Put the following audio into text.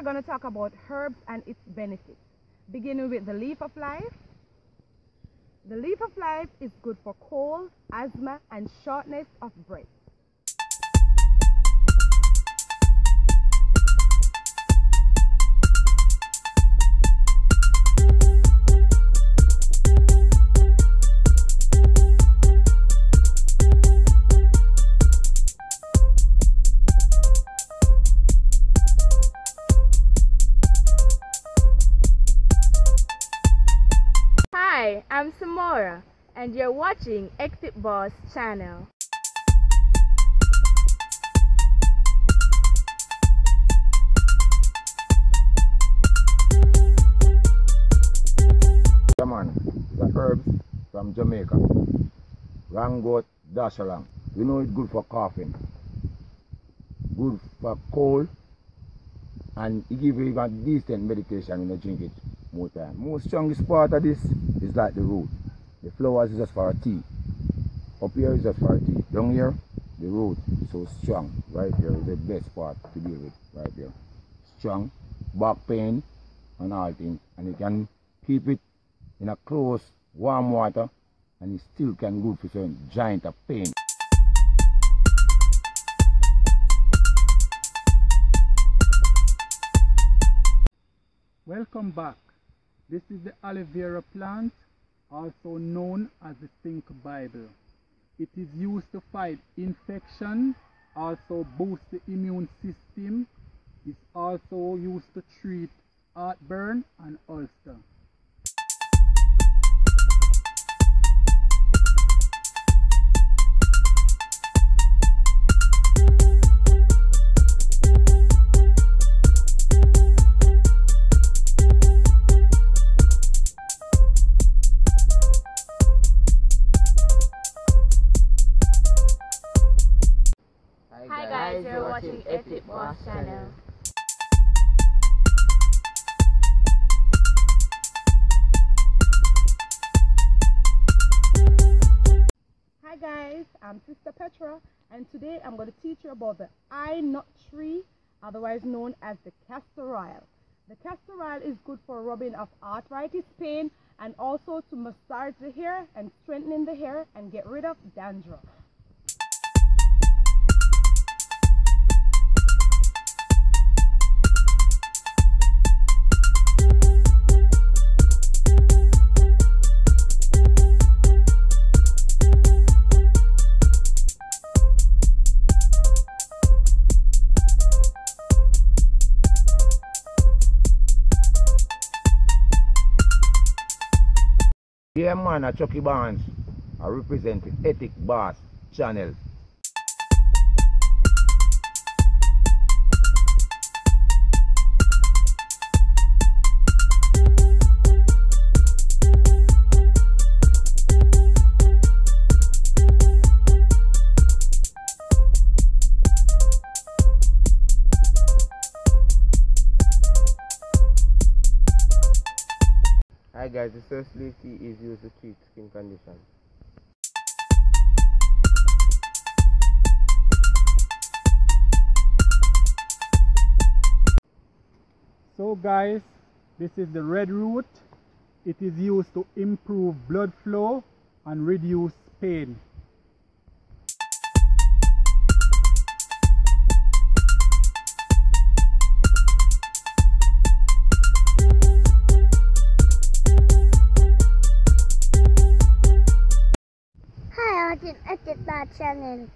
we're going to talk about herbs and its benefits. Beginning with the leaf of life. The leaf of life is good for cold, asthma, and shortness of breath. I'm Samora, and you're watching Ethic Boss channel. Yeah, man, the herbs from Jamaica. Ramgoat Dashalong. You know it's good for coughing, good for cold, and it give you even decent medication when you drink it more time. Most strongest part of this is like the root. The flowers is just for a tea. Up here is just for a tea. Down here, the root is so strong. Right here is the best part to deal with. Right there. Strong, back pain, and all things. And you can keep it in a close, warm water, and it still can good for some giant of pain. Welcome back. This is the aloe vera plant, also known as the Sinkle Bible. It is used to fight infection, also boost the immune system. It's also used to treat watching Boss channel. Hi guys, I'm Sister Petra and today I'm going to teach you about the eye nut tree, otherwise known as the castor oil. The castor oil is good for rubbing of arthritis pain and also to massage the hair and strengthening the hair and get rid of dandruff. Yeah man, a Chucky Barnes. I represent Ethic Boss channel. Hi guys, first leaf tea is used to treat skin conditions. So guys, this is the red root. It is used to improve blood flow and reduce pain. Watching Boss channel.